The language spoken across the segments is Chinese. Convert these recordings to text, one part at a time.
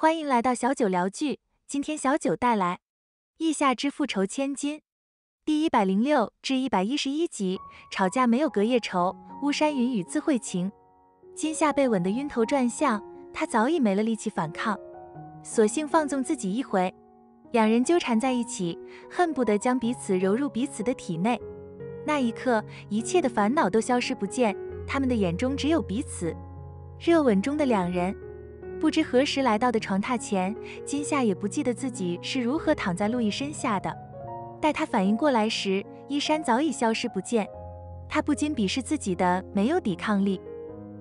欢迎来到小九聊剧，今天小九带来《意夏之复仇千金》第一百零六至一百一十一集。吵架没有隔夜仇，巫山云雨自会晴。今夏被吻得晕头转向，他早已没了力气反抗，索性放纵自己一回。两人纠缠在一起，恨不得将彼此揉入彼此的体内。那一刻，一切的烦恼都消失不见，他们的眼中只有彼此。热吻中的两人。不知何时来到的床榻前，金夏也不记得自己是如何躺在陆毅身下的。待他反应过来时，衣衫早已消失不见。他不禁鄙视自己的没有抵抗力，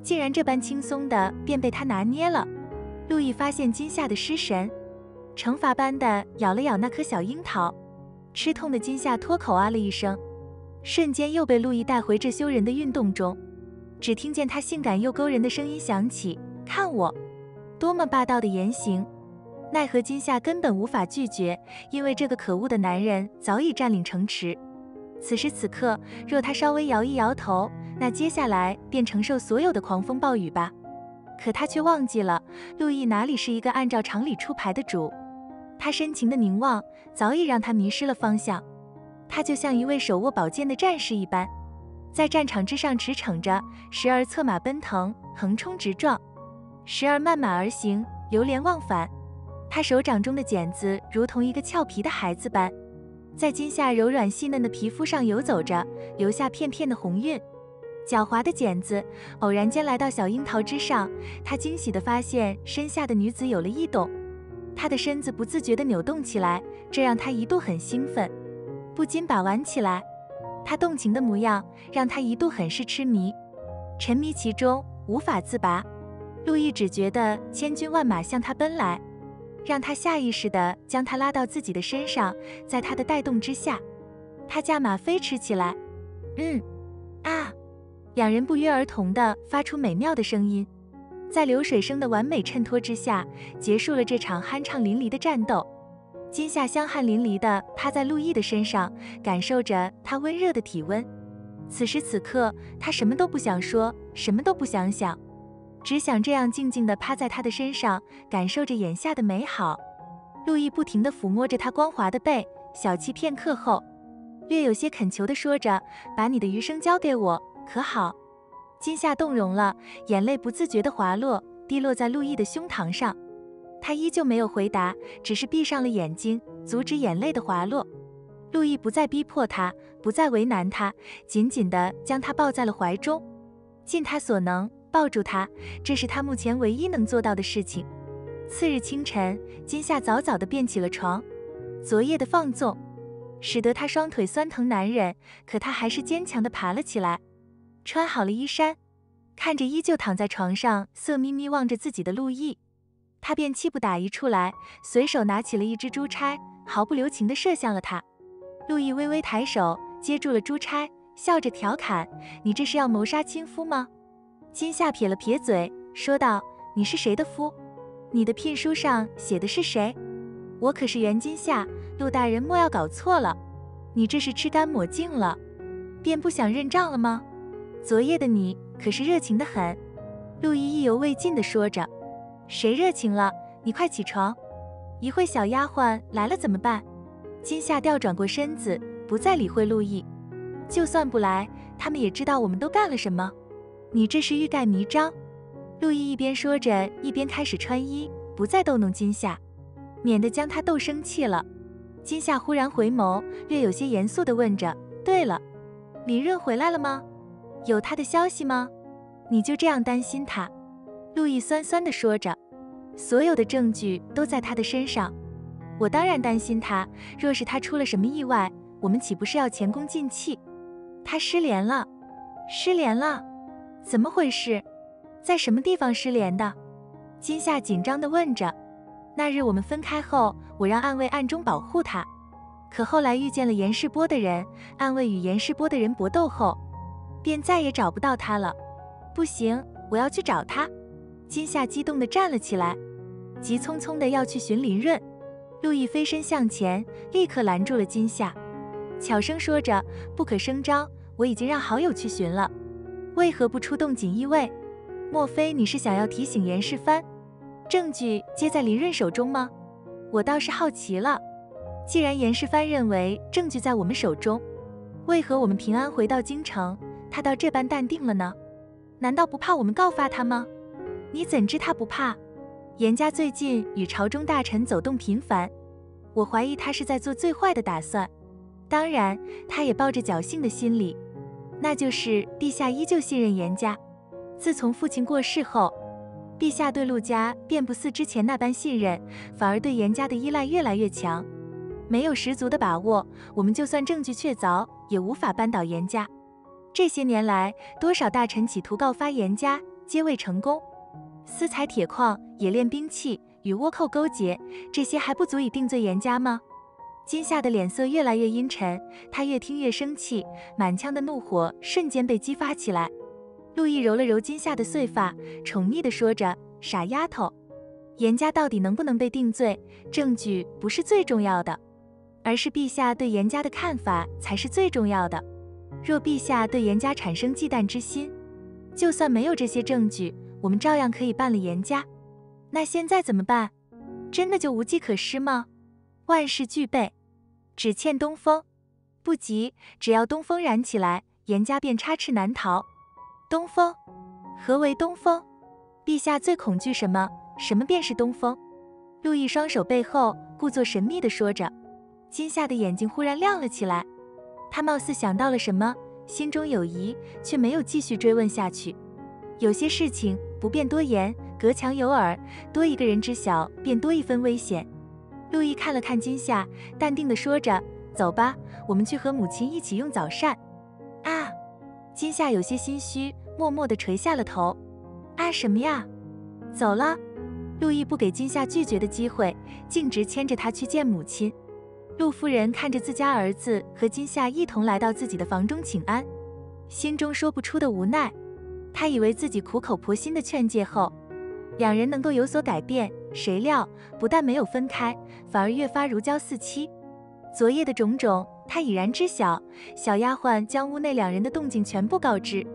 竟然这般轻松的便被他拿捏了。陆毅发现金夏的失神，惩罚般的咬了咬那颗小樱桃，吃痛的金夏脱口啊了一声，瞬间又被陆毅带回这羞人的运动中。只听见他性感又勾人的声音响起：“看我。”多么霸道的言行！奈何今夏根本无法拒绝，因为这个可恶的男人早已占领城池。此时此刻，若他稍微摇一摇头，那接下来便承受所有的狂风暴雨吧。可他却忘记了，陆毅哪里是一个按照常理出牌的主？他深情的凝望，早已让他迷失了方向。他就像一位手握宝剑的战士一般，在战场之上驰骋着，时而策马奔腾，横冲直撞。时而慢慢而行，流连忘返。他手掌中的茧子如同一个俏皮的孩子般，在金夏柔软细嫩的皮肤上游走着，留下片片的红晕。狡猾的茧子偶然间来到小樱桃之上，他惊喜地发现身下的女子有了异动，她的身子不自觉地扭动起来，这让他一度很兴奋，不禁把玩起来。她动情的模样让他一度很是痴迷，沉迷其中无法自拔。陆毅只觉得千军万马向他奔来，让他下意识地将他拉到自己的身上，在他的带动之下，他驾马飞驰起来。嗯，啊，两人不约而同地发出美妙的声音，在流水声的完美衬托之下，结束了这场酣畅淋漓的战斗。金夏香汗淋漓地趴在陆毅的身上，感受着他温热的体温。此时此刻，他什么都不想说，什么都不想想。只想这样静静地趴在他的身上，感受着眼下的美好。陆毅不停地抚摸着他光滑的背，小憩片刻后，略有些恳求地说着：“把你的余生交给我，可好？”金夏动容了，眼泪不自觉地滑落，滴落在陆毅的胸膛上。他依旧没有回答，只是闭上了眼睛，阻止眼泪的滑落。陆毅不再逼迫他，不再为难他，紧紧地将他抱在了怀中，尽他所能。抱住他，这是他目前唯一能做到的事情。次日清晨，金夏早早地便起了床。昨夜的放纵，使得他双腿酸疼难忍，可他还是坚强地爬了起来，穿好了衣衫，看着依旧躺在床上色眯眯望着自己的陆毅，他便气不打一处来，随手拿起了一支珠钗，毫不留情地射向了他。陆毅微微抬手接住了珠钗，笑着调侃：“你这是要谋杀亲夫吗？”金夏撇了撇嘴，说道：“你是谁的夫？你的聘书上写的是谁？我可是袁金夏，陆大人莫要搞错了。你这是吃干抹净了，便不想认账了吗？昨夜的你可是热情的很。”陆毅意犹未尽地说着：“谁热情了？你快起床，一会小丫鬟来了怎么办？”金夏调转过身子，不再理会陆毅。就算不来，他们也知道我们都干了什么。你这是欲盖弥彰。陆毅一边说着，一边开始穿衣，不再逗弄金夏，免得将她逗生气了。金夏忽然回眸，略有些严肃地问着：“对了，李润回来了吗？有他的消息吗？你就这样担心他？”陆毅酸酸地说着：“所有的证据都在他的身上，我当然担心他。若是他出了什么意外，我们岂不是要前功尽弃？他失联了，失联了。”怎么回事？在什么地方失联的？金夏紧张地问着。那日我们分开后，我让暗卫暗中保护他，可后来遇见了严世波的人，暗卫与严世波的人搏斗后，便再也找不到他了。不行，我要去找他！金夏激动地站了起来，急匆匆地要去寻林润。陆毅飞身向前，立刻拦住了金夏，悄声说着：“不可声张，我已经让好友去寻了。”为何不出动锦衣卫？莫非你是想要提醒严世蕃？证据皆在林润手中吗？我倒是好奇了。既然严世蕃认为证据在我们手中，为何我们平安回到京城，他倒这般淡定了呢？难道不怕我们告发他吗？你怎知他不怕？严家最近与朝中大臣走动频繁，我怀疑他是在做最坏的打算。当然，他也抱着侥幸的心理，那就是陛下依旧信任严家。自从父亲过世后，陛下对陆家便不似之前那般信任，反而对严家的依赖越来越强。没有十足的把握，我们就算证据确凿，也无法扳倒严家。这些年来，多少大臣企图告发严家，皆未成功。私采铁矿、冶炼兵器、与倭寇勾结，这些还不足以定罪严家吗？金夏的脸色越来越阴沉，他越听越生气，满腔的怒火瞬间被激发起来。陆毅揉了揉金夏的碎发，宠溺地说着：“傻丫头，严家到底能不能被定罪，证据不是最重要的，而是陛下对严家的看法才是最重要的。若陛下对严家产生忌惮之心，就算没有这些证据，我们照样可以办了严家。那现在怎么办？真的就无计可施吗？万事俱备。”只欠东风，不急，只要东风燃起来，严家便插翅难逃。东风？何为东风？陛下最恐惧什么？什么便是东风？陆毅双手背后，故作神秘地说着。金夏的眼睛忽然亮了起来，他貌似想到了什么，心中有疑，却没有继续追问下去。有些事情不便多言，隔墙有耳，多一个人知晓，便多一分危险。陆毅看了看金夏，淡定地说着：“走吧，我们去和母亲一起用早膳。”啊！金夏有些心虚，默默地垂下了头。啊什么呀？走了。陆毅不给金夏拒绝的机会，径直牵着她去见母亲。陆夫人看着自家儿子和金夏一同来到自己的房中请安，心中说不出的无奈。她以为自己苦口婆心的劝诫后，两人能够有所改变。谁料不但没有分开，反而越发如胶似漆。昨夜的种种，他已然知晓。小丫鬟将屋内两人的动静全部告知。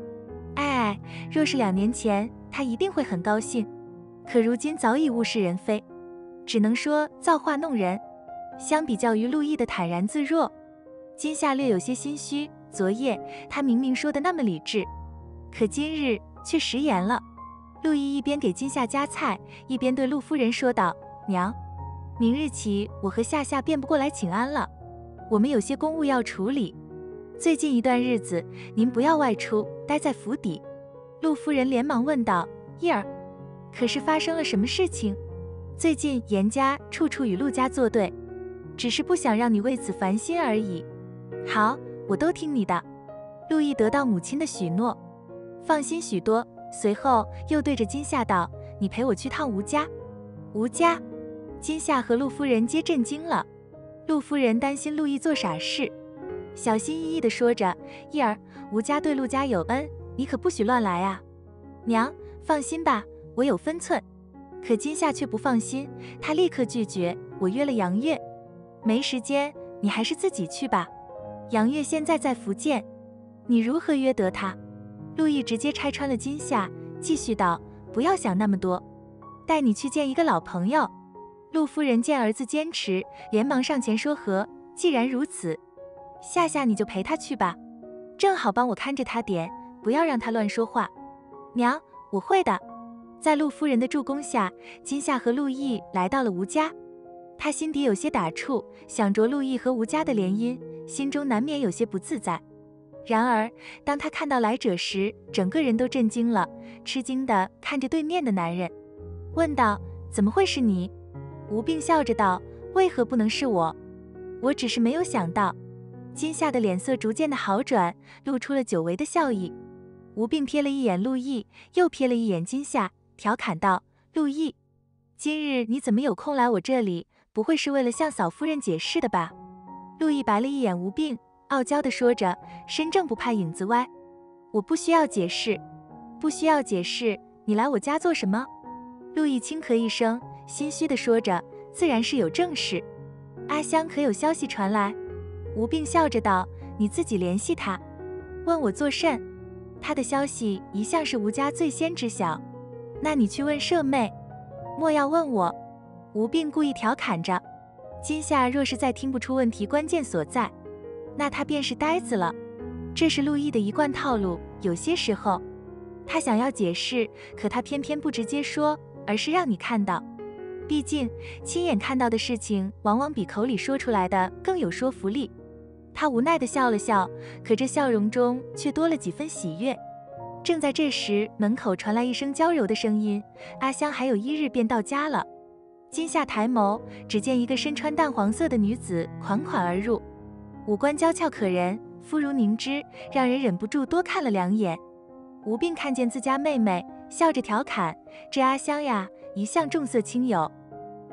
哎，若是两年前，他一定会很高兴。可如今早已物是人非，只能说造化弄人。相比较于陆毅的坦然自若，今夏略有些心虚。昨夜他明明说的那么理智，可今日却食言了。陆毅一边给金夏夹菜，一边对陆夫人说道：“娘，明日起我和夏夏便不过来请安了，我们有些公务要处理。最近一段日子，您不要外出，待在府邸。”陆夫人连忙问道：“叶儿，可是发生了什么事情？最近严家处处与陆家作对，只是不想让你为此烦心而已。”“好，我都听你的。”陆毅得到母亲的许诺，放心许多。随后又对着金夏道：“你陪我去趟吴家。”吴家，金夏和陆夫人皆震惊了。陆夫人担心陆毅做傻事，小心翼翼地说着：“毅儿，吴家对陆家有恩，你可不许乱来啊！”娘，放心吧，我有分寸。可金夏却不放心，她立刻拒绝：“我约了杨月，没时间，你还是自己去吧。杨月现在在福建，你如何约得他？”陆毅直接拆穿了金夏，继续道：“不要想那么多，带你去见一个老朋友。”陆夫人见儿子坚持，连忙上前说和：“既然如此，夏夏你就陪他去吧，正好帮我看着他点，不要让他乱说话。”娘，我会的。在陆夫人的助攻下，金夏和陆毅来到了吴家。他心底有些打怵，想着陆毅和吴家的联姻，心中难免有些不自在。然而，当他看到来者时，整个人都震惊了，吃惊地看着对面的男人，问道：“怎么会是你？”吴病笑着道：“为何不能是我？我只是没有想到。”金夏的脸色逐渐的好转，露出了久违的笑意。吴病瞥了一眼陆毅，又瞥了一眼金夏，调侃道：“陆毅，今日你怎么有空来我这里？不会是为了向嫂夫人解释的吧？”陆毅白了一眼吴病。傲娇地说着：“身正不怕影子歪，我不需要解释，不需要解释。你来我家做什么？”陆毅轻咳一声，心虚地说着：“自然是有正事。阿香可有消息传来？”吴病笑着道：“你自己联系他，问我作甚？他的消息一向是吴家最先知晓。那你去问舍妹。”莫要问我。吴病故意调侃着。今夏若是再听不出问题关键所在，那他便是呆子了。这是陆毅的一贯套路。有些时候，他想要解释，可他偏偏不直接说，而是让你看到。毕竟，亲眼看到的事情，往往比口里说出来的更有说服力。他无奈地笑了笑，可这笑容中却多了几分喜悦。正在这时，门口传来一声娇柔的声音：“阿香还有一日便到家了。”今夏抬眸，只见一个身穿淡黄色的女子款款而入，五官娇俏可人，肤如凝脂，让人忍不住多看了两眼。吴病看见自家妹妹，笑着调侃：“这阿香呀，一向重色轻友。”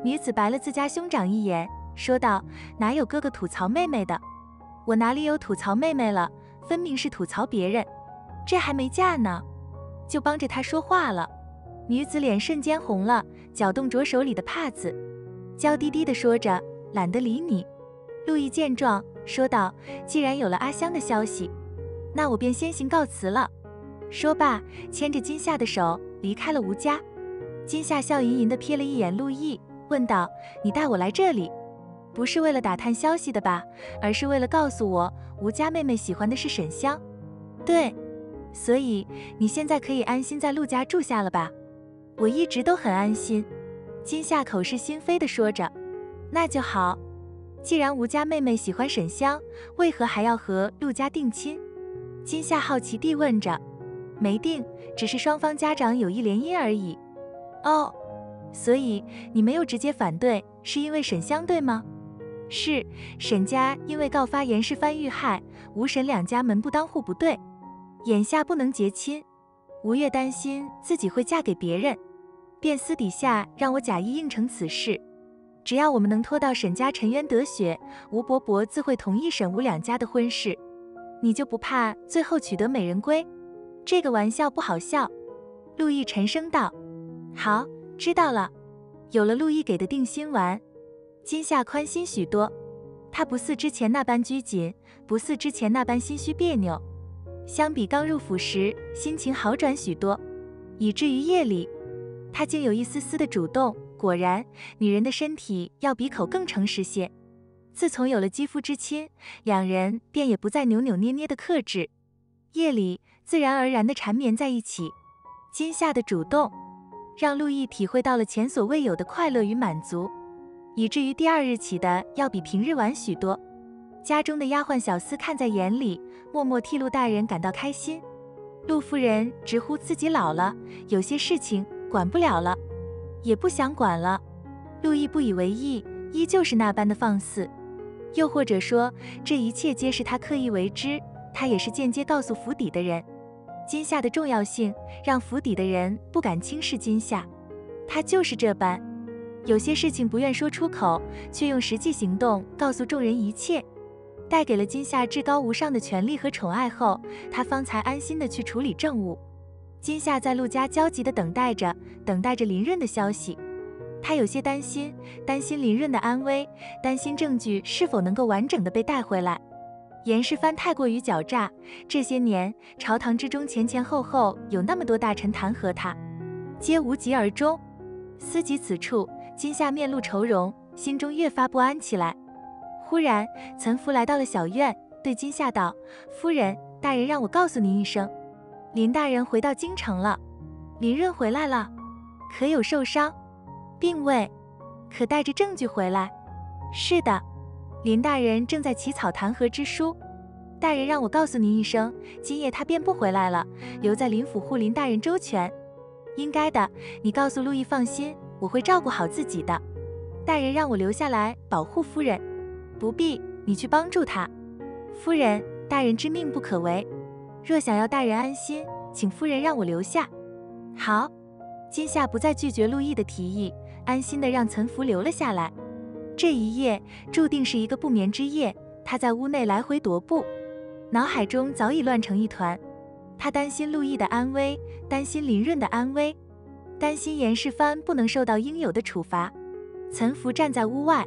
女子白了自家兄长一眼，说道：“哪有哥哥吐槽妹妹的？我哪里有吐槽妹妹了？分明是吐槽别人。这还没嫁呢，就帮着他说话了。”女子脸瞬间红了，搅动着手里的帕子，娇滴滴地说着：“懒得理你。”陆毅见状，说道：“既然有了阿香的消息，那我便先行告辞了。”说罢，牵着金夏的手离开了吴家。金夏笑吟吟地瞥了一眼陆毅，问道：“你带我来这里，不是为了打探消息的吧？而是为了告诉我，吴家妹妹喜欢的是沈香。对，所以你现在可以安心在陆家住下了吧？”我一直都很安心，金夏口是心非的说着。那就好，既然吴家妹妹喜欢沈香，为何还要和陆家定亲？金夏好奇地问着。没定，只是双方家长有意联姻而已。哦，所以你没有直接反对，是因为沈香对吗？是，沈家因为告发严世蕃遇害，吴沈两家门不当户不对，眼下不能结亲。吴越担心自己会嫁给别人。便私底下让我假意应承此事，只要我们能拖到沈家沉冤得雪，吴伯伯自会同意沈吴两家的婚事。你就不怕最后取得美人归？这个玩笑不好笑。陆毅沉声道：“好，知道了。”有了陆毅给的定心丸，今夏宽心许多。他不似之前那般拘谨，不似之前那般心虚别扭，相比刚入府时，心情好转许多，以至于夜里。他竟有一丝丝的主动，果然，女人的身体要比口更诚实些。自从有了肌肤之亲，两人便也不再扭扭捏捏的克制，夜里自然而然的缠绵在一起。今夏的主动，让陆毅体会到了前所未有的快乐与满足，以至于第二日起的要比平日晚许多。家中的丫鬟小厮看在眼里，默默替陆大人感到开心。陆夫人直呼自己老了，有些事情。管不了了，也不想管了。陆毅不以为意，依旧是那般的放肆。又或者说，这一切皆是他刻意为之。他也是间接告诉府邸的人，今夏的重要性，让府邸的人不敢轻视今夏。他就是这般，有些事情不愿说出口，却用实际行动告诉众人一切，带给了今夏至高无上的权力和宠爱后，他方才安心的去处理政务。今夏在陆家焦急地等待着，等待着林润的消息。他有些担心，担心林润的安危，担心证据是否能够完整的被带回来。严世蕃太过于狡诈，这些年朝堂之中前前后后有那么多大臣弹劾他，皆无疾而终。思及此处，今夏面露愁容，心中越发不安起来。忽然，岑福来到了小院，对今夏道：“夫人，大人让我告诉您一声。”林大人回到京城了，林润回来了，可有受伤？并未，可带着证据回来？是的，林大人正在起草弹劾之书。大人让我告诉您一声，今夜他便不回来了，留在林府护林大人周全。应该的，你告诉陆毅放心，我会照顾好自己的。大人让我留下来保护夫人，不必，你去帮助他。夫人，大人之命不可违。若想要大人安心，请夫人让我留下。好，今夏不再拒绝陆毅的提议，安心的让岑福留了下来。这一夜注定是一个不眠之夜，他在屋内来回踱步，脑海中早已乱成一团。他担心陆毅的安危，担心林润的安危，担心严世蕃不能受到应有的处罚。岑福站在屋外，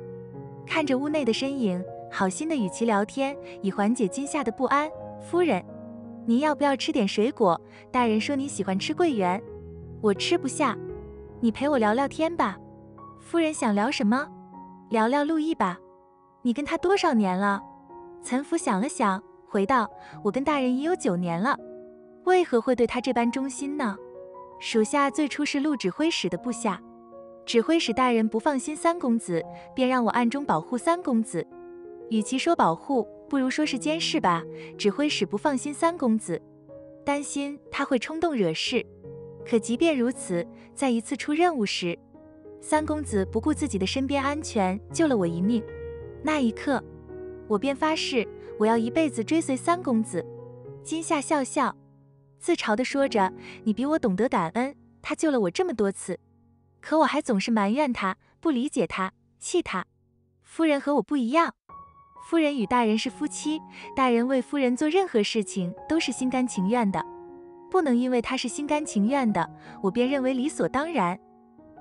看着屋内的身影，好心的与其聊天，以缓解今夏的不安。夫人。您要不要吃点水果？大人说你喜欢吃桂圆，我吃不下。你陪我聊聊天吧。夫人想聊什么？聊聊陆毅吧。你跟他多少年了？岑福想了想，回道：我跟大人已有九年了。为何会对他这般忠心呢？属下最初是陆指挥使的部下，指挥使大人不放心三公子，便让我暗中保护三公子。与其说保护，不如说是监视吧。指挥使不放心三公子，担心他会冲动惹事。可即便如此，在一次出任务时，三公子不顾自己的身边安全，救了我一命。那一刻，我便发誓，我要一辈子追随三公子。金夏笑笑。自嘲地说着：“你比我懂得感恩，他救了我这么多次，可我还总是埋怨他，不理解他，气他。夫人和我不一样，夫人与大人是夫妻，大人为夫人做任何事情都是心甘情愿的，不能因为他是心甘情愿的，我便认为理所当然。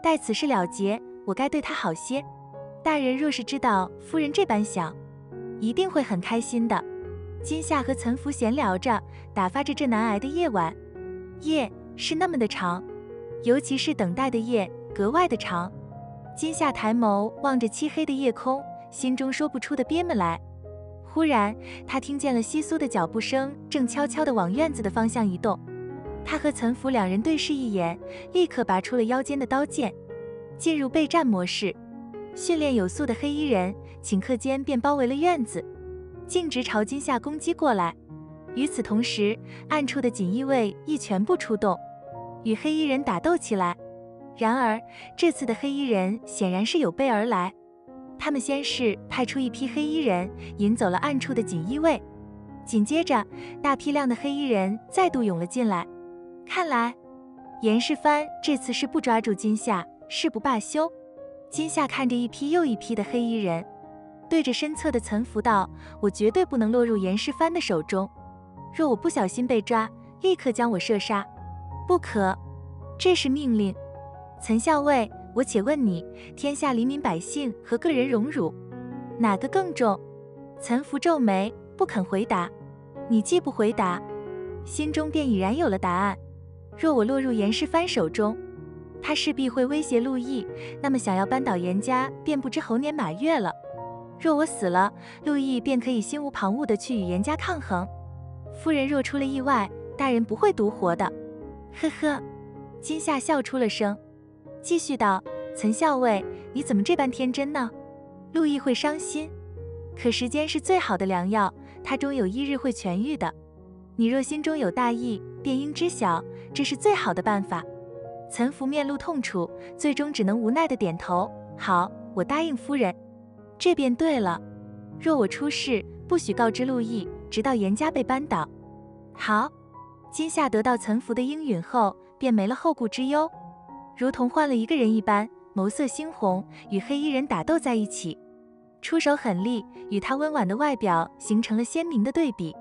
待此事了结，我该对他好些。大人若是知道夫人这般想，一定会很开心的。”金夏和岑福闲聊着，打发着这难挨的夜晚。夜是那么的长，尤其是等待的夜格外的长。金夏抬眸望着漆黑的夜空，心中说不出的憋闷来。忽然，他听见了窸窣的脚步声，正悄悄地往院子的方向移动。他和岑福两人对视一眼，立刻拔出了腰间的刀剑，进入备战模式。训练有素的黑衣人顷刻间便包围了院子。径直朝金夏攻击过来。与此同时，暗处的锦衣卫亦全部出动，与黑衣人打斗起来。然而，这次的黑衣人显然是有备而来。他们先是派出一批黑衣人引走了暗处的锦衣卫，紧接着，大批量的黑衣人再度涌了进来。看来，严世蕃这次是不抓住金夏，誓不罢休。金夏看着一批又一批的黑衣人。对着身侧的岑福道：“我绝对不能落入严世蕃的手中。若我不小心被抓，立刻将我射杀，不可！这是命令。”岑校尉，我且问你：天下黎民百姓和个人荣辱，哪个更重？岑福皱眉，不肯回答。你既不回答，心中便已然有了答案。若我落入严世蕃手中，他势必会威胁陆毅，那么想要扳倒严家，便不知猴年马月了。若我死了，陆毅便可以心无旁骛地去与严家抗衡。夫人若出了意外，大人不会独活的。呵呵，金夏笑出了声，继续道：“岑校尉，你怎么这般天真呢？陆毅会伤心，可时间是最好的良药，他终有一日会痊愈的。你若心中有大义，便应知晓，这是最好的办法。”岑福面露痛楚，最终只能无奈的点头：“好，我答应夫人。”这便对了。若我出事，不许告知陆毅，直到严家被扳倒。好，金夏得到岑福的应允后，便没了后顾之忧，如同换了一个人一般，眸色猩红，与黑衣人打斗在一起，出手狠厉，与他温婉的外表形成了鲜明的对比。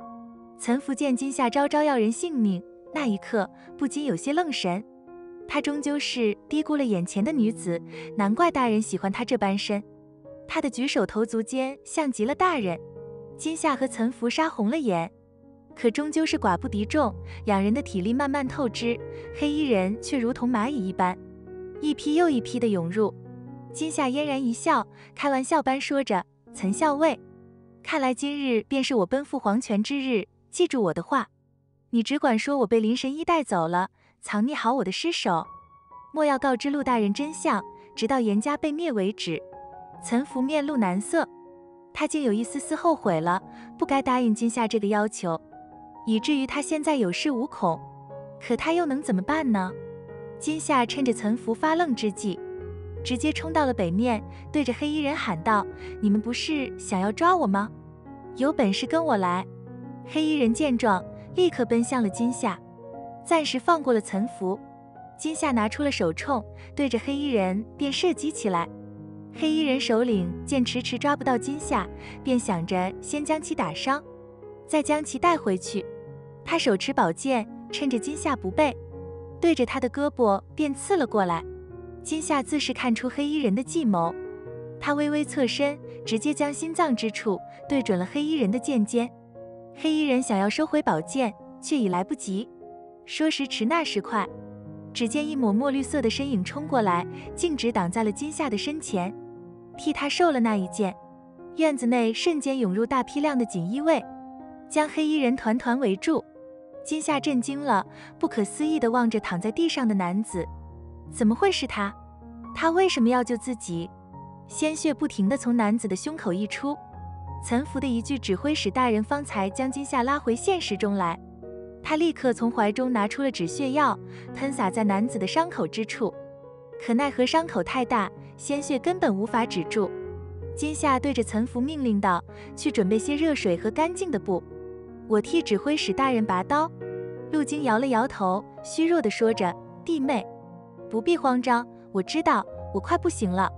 岑福见金夏招招要人性命，那一刻不禁有些愣神。他终究是低估了眼前的女子，难怪大人喜欢她这般身。他的举手投足间像极了大人。金夏和岑福杀红了眼，可终究是寡不敌众，两人的体力慢慢透支，黑衣人却如同蚂蚁一般，一批又一批的涌入。金夏嫣然一笑，开玩笑般说着：“岑校尉，看来今日便是我奔赴黄泉之日，记住我的话，你只管说我被林神医带走了，藏匿好我的尸首，莫要告知陆大人真相，直到严家被灭为止。”岑福面露难色，他竟有一丝丝后悔了，不该答应金夏这个要求，以至于他现在有恃无恐。可他又能怎么办呢？金夏趁着岑福发愣之际，直接冲到了北面，对着黑衣人喊道：“你们不是想要抓我吗？有本事跟我来！”黑衣人见状，立刻奔向了金夏，暂时放过了岑福。金夏拿出了手铳，对着黑衣人便射击起来。黑衣人首领见迟迟抓不到金夏，便想着先将其打伤，再将其带回去。他手持宝剑，趁着金夏不备，对着他的胳膊便刺了过来。金夏自是看出黑衣人的计谋，他微微侧身，直接将心脏之处对准了黑衣人的剑尖。黑衣人想要收回宝剑，却已来不及。说时迟，那时快，只见一抹墨绿色的身影冲过来，径直挡在了金夏的身前，替他受了那一剑。院子内瞬间涌入大批量的锦衣卫，将黑衣人团团围住。金夏震惊了，不可思议地望着躺在地上的男子，怎么会是他？他为什么要救自己？鲜血不停地从男子的胸口溢出。岑福的一句“指挥使大人方才将金夏拉回现实中来”，他立刻从怀中拿出了止血药，喷洒在男子的伤口之处。可奈何伤口太大，鲜血根本无法止住。金夏对着岑福命令道：“去准备些热水和干净的布，我替指挥使大人拔刀。”陆京摇了摇头，虚弱地说着：“弟妹，不必慌张，我知道我快不行了。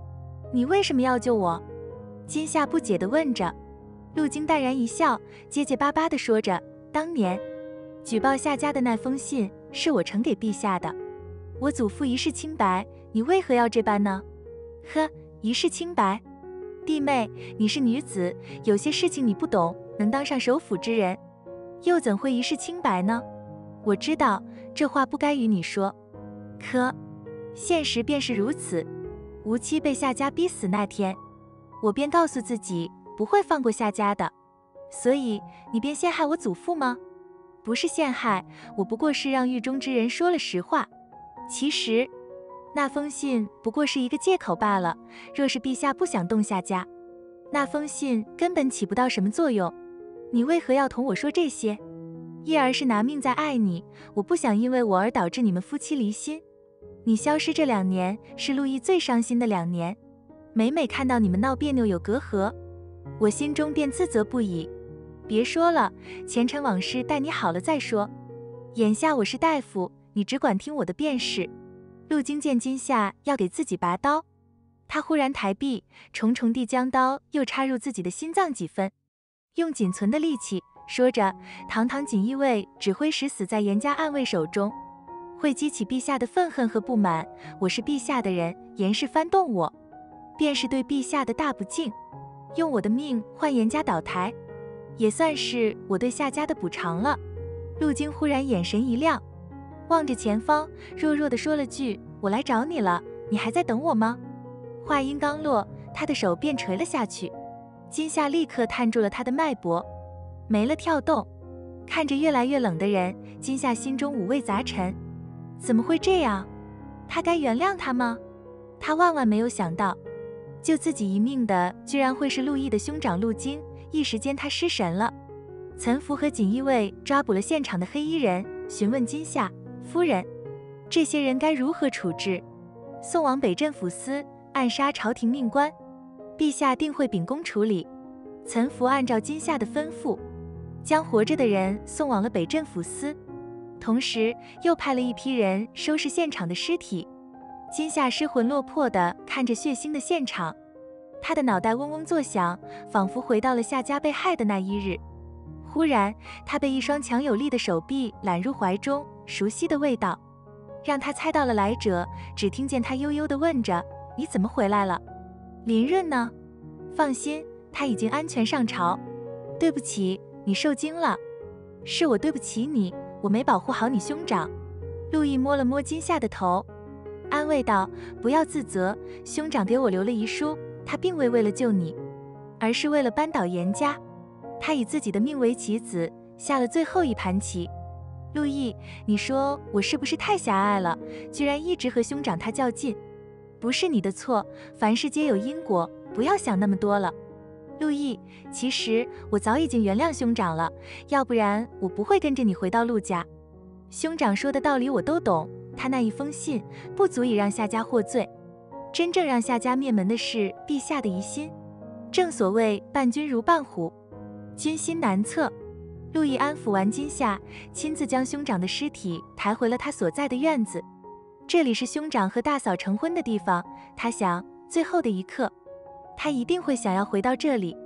你为什么要救我？”金夏不解地问着。陆京淡然一笑，结结巴巴地说着：“当年举报夏家的那封信是我呈给陛下的，我祖父一世清白，你为何要这般呢？”“呵，一世清白。”弟妹，你是女子，有些事情你不懂，能当上首辅之人，又怎会一世清白呢？我知道这话不该与你说，可现实便是如此。吴七被夏家逼死那天，我便告诉自己不会放过夏家的，所以你便陷害我祖父吗？不是陷害，我不过是让狱中之人说了实话。其实。那封信不过是一个借口罢了。若是陛下不想动夏家，那封信根本起不到什么作用。你为何要同我说这些？叶儿是拿命在爱你，我不想因为我而导致你们夫妻离心。你消失这两年是陆毅最伤心的两年，每每看到你们闹别扭有隔阂，我心中便自责不已。别说了，前尘往事待你好了再说。眼下我是大夫，你只管听我的便是。陆京见金夏要给自己拔刀，他忽然抬臂，重重地将刀又插入自己的心脏几分，用仅存的力气说着：“堂堂锦衣卫指挥使死在严家暗卫手中，会激起陛下的愤恨和不满。我是陛下的人，严氏翻动我，便是对陛下的大不敬。用我的命换严家倒台，也算是我对夏家的补偿了。”陆京忽然眼神一亮。望着前方，弱弱的说了句：“我来找你了，你还在等我吗？”话音刚落，他的手便垂了下去。金夏立刻探住了他的脉搏，没了跳动。看着越来越冷的人，金夏心中五味杂陈。怎么会这样？他该原谅他吗？他万万没有想到，救自己一命的居然会是陆毅的兄长陆京。一时间，他失神了。岑福和锦衣卫抓捕了现场的黑衣人，询问金夏。夫人，这些人该如何处置？送往北镇抚司，暗杀朝廷命官。陛下定会秉公处理。岑福按照金夏的吩咐，将活着的人送往了北镇抚司，同时又派了一批人收拾现场的尸体。金夏失魂落魄地看着血腥的现场，他的脑袋嗡嗡作响，仿佛回到了夏家被害的那一日。忽然，他被一双强有力的手臂揽入怀中。熟悉的味道，让他猜到了来者。只听见他悠悠地问着：“你怎么回来了？林润呢？”“放心，他已经安全上朝。”“对不起，你受惊了。”“是我对不起你，我没保护好你兄长。”陆毅摸了摸金夏的头，安慰道：“不要自责，兄长给我留了遗书，他并未为了救你，而是为了扳倒严家。他以自己的命为棋子，下了最后一盘棋。”陆毅，你说我是不是太狭隘了？居然一直和兄长他较劲，不是你的错。凡事皆有因果，不要想那么多了。陆毅，其实我早已经原谅兄长了，要不然我不会跟着你回到陆家。兄长说的道理我都懂，他那一封信不足以让夏家获罪，真正让夏家灭门的是陛下的疑心。正所谓伴君如伴虎，君心难测。陆毅安抚完金夏，亲自将兄长的尸体抬回了他所在的院子。这里是兄长和大嫂成婚的地方，他想，最后的一刻，他一定会想要回到这里。